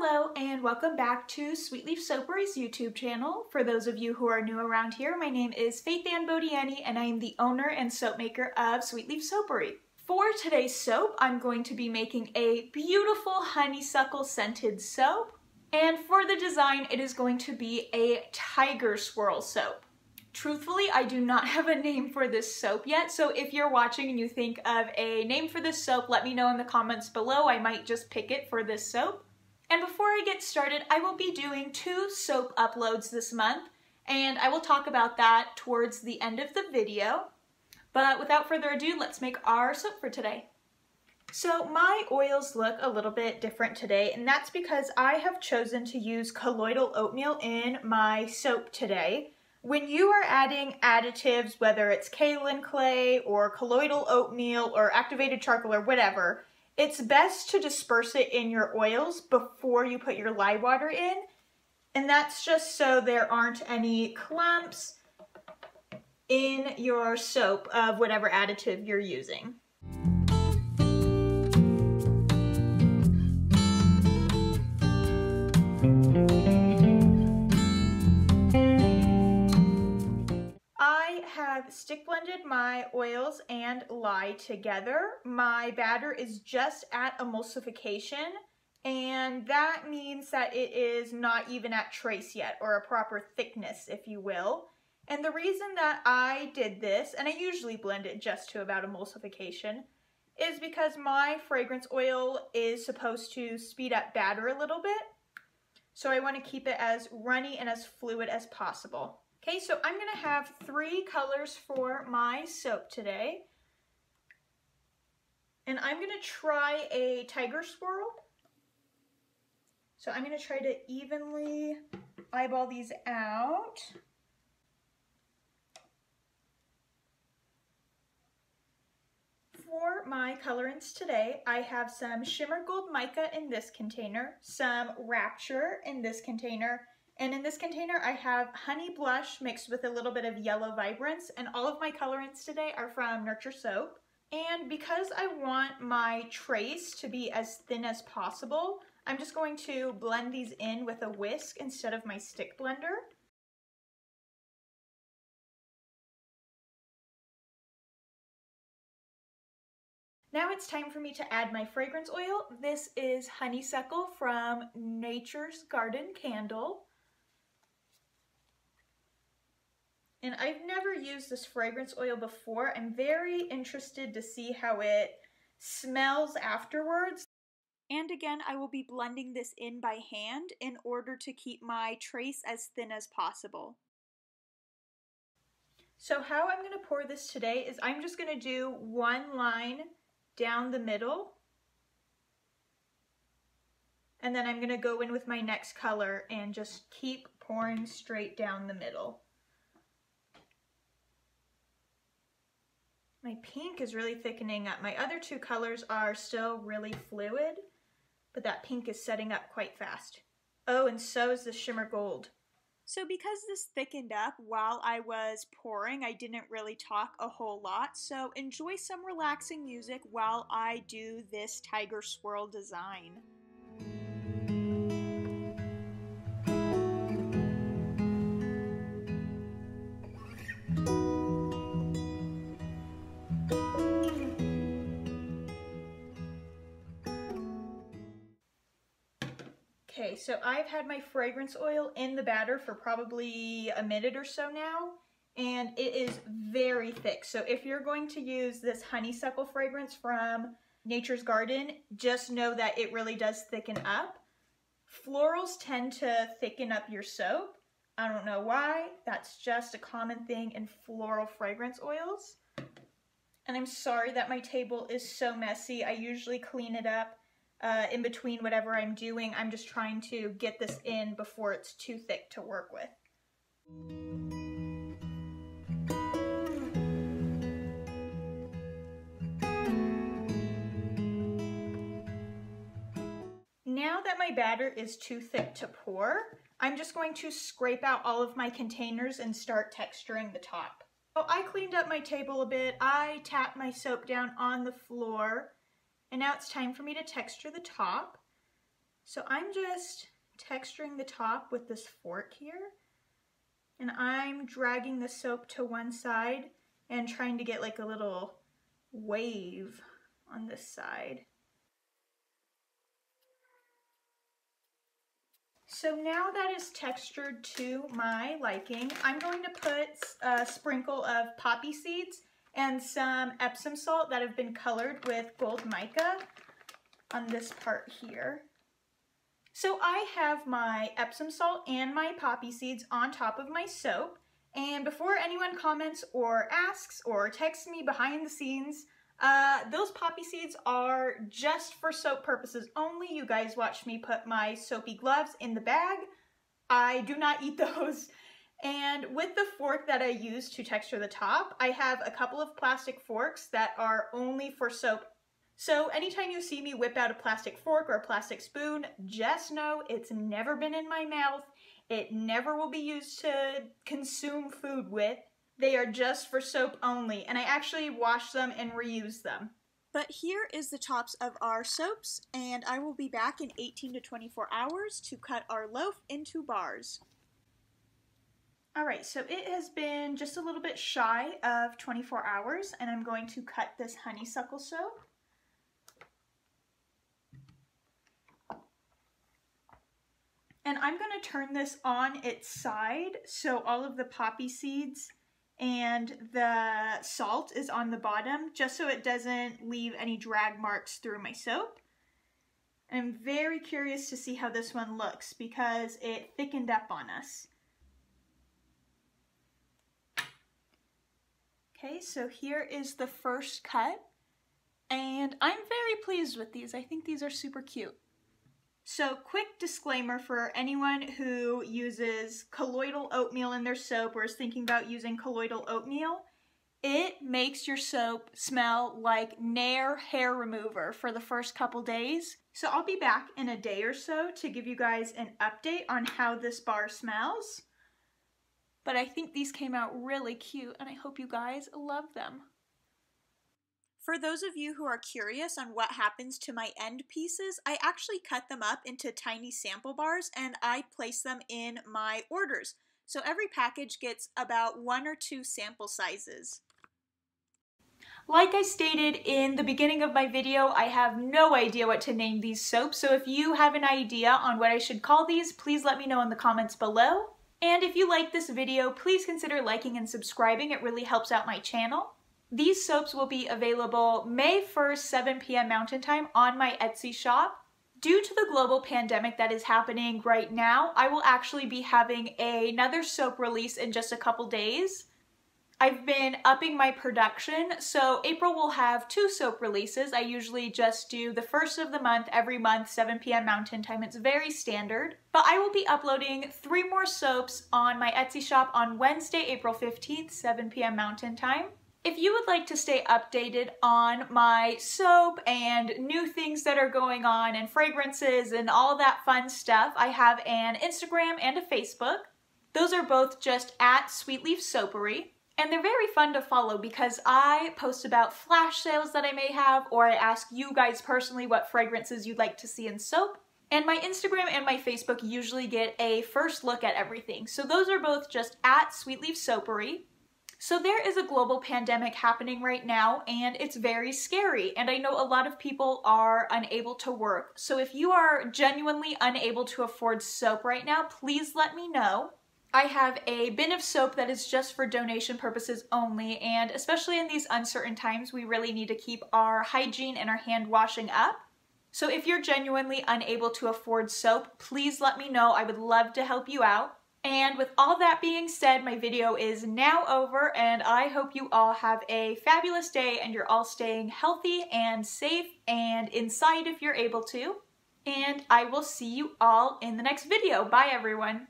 Hello and welcome back to Sweet Leaf Soapery's YouTube channel. For those of you who are new around here, my name is Faith Ann Bodiani and I am the owner and soap maker of Sweet Leaf Soapery. For today's soap, I'm going to be making a beautiful honeysuckle scented soap. And for the design, it is going to be a tiger swirl soap. Truthfully, I do not have a name for this soap yet, so if you're watching and you think of a name for this soap, let me know in the comments below. I might just pick it for this soap. And before I get started, I will be doing two soap uploads this month, and I will talk about that towards the end of the video. But without further ado, let's make our soap for today. So my oils look a little bit different today, and that's because I have chosen to use colloidal oatmeal in my soap today. When you are adding additives, whether it's kaolin clay or colloidal oatmeal or activated charcoal or whatever, it's best to disperse it in your oils before you put your lye water in. And that's just so there aren't any clumps in your soap of whatever additive you're using. Stick blended my oils and lye together. My batter is just at emulsification and that means that it is not even at trace yet or a proper thickness if you will. And the reason that I did this, and I usually blend it just to about emulsification, is because my fragrance oil is supposed to speed up batter a little bit. So I want to keep it as runny and as fluid as possible. Okay, so I'm to have three colors for my soap today. And I'm to try a tiger swirl. So I'm to try to evenly eyeball these out. For my colorants today, I have some Shimmer Gold Mica in this container, some Rapture in this container, and in this container, I have Honey Blush mixed with a little bit of Yellow Vibrance, and all of my colorants today are from Nurture Soap. And because I want my trace to be as thin as possible, I'm just going to blend these in with a whisk instead of my stick blender. Now it's time for me to add my fragrance oil. This is Honeysuckle from Nature's Garden Candle. And I've never used this fragrance oil before. I'm very interested to see how it smells afterwards. And again, I will be blending this in by hand in order to keep my trace as thin as possible. So how I'm going to pour this today is I'm just going to do one line down the middle. And then I'm going to go in with my next color and just keep pouring straight down the middle. My pink is really thickening up. My other two colors are still really fluid, but that pink is setting up quite fast. Oh, and so is the shimmer gold. So because this thickened up while I was pouring, I didn't really talk a whole lot, so enjoy some relaxing music while I do this tiger swirl design. Okay, so I've had my fragrance oil in the batter for probably a minute or so now, and it is very thick. So if you're going to use this honeysuckle fragrance from Nature's Garden, just know that it really does thicken up. Florals tend to thicken up your soap. I don't know why. That's just a common thing in floral fragrance oils. And I'm sorry that my table is so messy. I usually clean it up uh, in between whatever I'm doing. I'm just trying to get this in before it's too thick to work with. Now that my batter is too thick to pour, I'm just going to scrape out all of my containers and start texturing the top. So I cleaned up my table a bit. I tapped my soap down on the floor and now it's time for me to texture the top. So I'm just texturing the top with this fork here. And I'm dragging the soap to one side and trying to get like a little wave on this side. So now that is textured to my liking, I'm going to put a sprinkle of poppy seeds and some Epsom salt that have been colored with gold mica on this part here. So I have my Epsom salt and my poppy seeds on top of my soap. And before anyone comments or asks or texts me behind the scenes, uh, those poppy seeds are just for soap purposes only. You guys watch me put my soapy gloves in the bag. I do not eat those. And with the fork that I use to texture the top, I have a couple of plastic forks that are only for soap. So anytime you see me whip out a plastic fork or a plastic spoon, just know it's never been in my mouth. It never will be used to consume food with. They are just for soap only, and I actually wash them and reuse them. But here is the tops of our soaps, and I will be back in 18 to 24 hours to cut our loaf into bars. Alright, so it has been just a little bit shy of 24 hours, and I'm going to cut this honeysuckle soap. And I'm going to turn this on its side so all of the poppy seeds and the salt is on the bottom just so it doesn't leave any drag marks through my soap. I'm very curious to see how this one looks because it thickened up on us. Okay, so here is the first cut and I'm very pleased with these. I think these are super cute. So quick disclaimer for anyone who uses colloidal oatmeal in their soap or is thinking about using colloidal oatmeal, it makes your soap smell like Nair hair remover for the first couple days. So I'll be back in a day or so to give you guys an update on how this bar smells. But I think these came out really cute and I hope you guys love them. For those of you who are curious on what happens to my end pieces, I actually cut them up into tiny sample bars and I place them in my orders. So every package gets about one or two sample sizes. Like I stated in the beginning of my video, I have no idea what to name these soaps, so if you have an idea on what I should call these, please let me know in the comments below. And if you like this video, please consider liking and subscribing, it really helps out my channel. These soaps will be available May 1st, 7 p.m. Mountain Time on my Etsy shop. Due to the global pandemic that is happening right now, I will actually be having another soap release in just a couple days. I've been upping my production, so April will have two soap releases. I usually just do the first of the month every month, 7 p.m. Mountain Time. It's very standard. But I will be uploading three more soaps on my Etsy shop on Wednesday, April 15th, 7 p.m. Mountain Time. If you would like to stay updated on my soap and new things that are going on and fragrances and all that fun stuff, I have an Instagram and a Facebook. Those are both just at Sweetleaf Soapery. And they're very fun to follow because I post about flash sales that I may have or I ask you guys personally what fragrances you'd like to see in soap. And my Instagram and my Facebook usually get a first look at everything. So those are both just at Sweetleaf Soapery. So there is a global pandemic happening right now and it's very scary and I know a lot of people are unable to work. So if you are genuinely unable to afford soap right now, please let me know. I have a bin of soap that is just for donation purposes only and especially in these uncertain times we really need to keep our hygiene and our hand washing up. So if you're genuinely unable to afford soap, please let me know. I would love to help you out. And with all that being said, my video is now over and I hope you all have a fabulous day and you're all staying healthy and safe and inside if you're able to. And I will see you all in the next video. Bye everyone.